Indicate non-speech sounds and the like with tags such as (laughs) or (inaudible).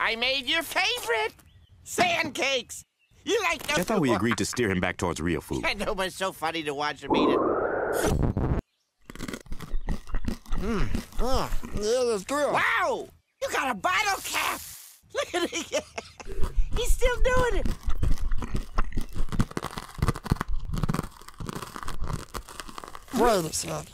I made your favorite. Sand cakes. You like those? I thought we agreed to steer him back towards real food. I know, but it's so funny to watch him eat it. Mm. Oh, yeah, that's good. Wow! You got a bottle cap! (laughs) Look at it. He's still doing it. Wait a second.